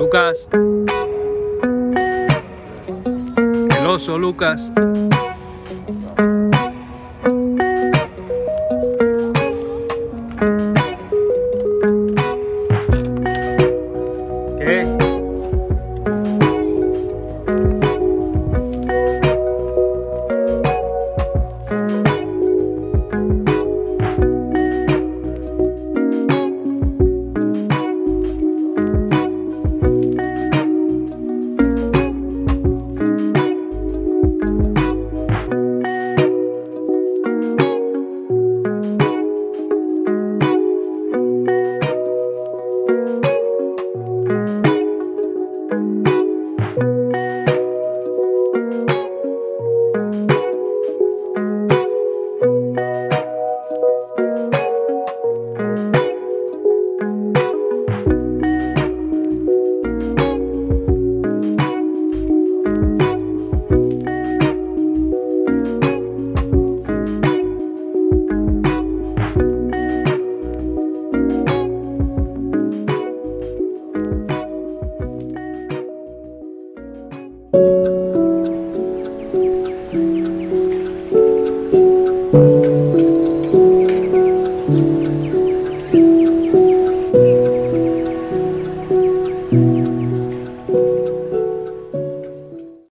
Lucas. El oso Lucas.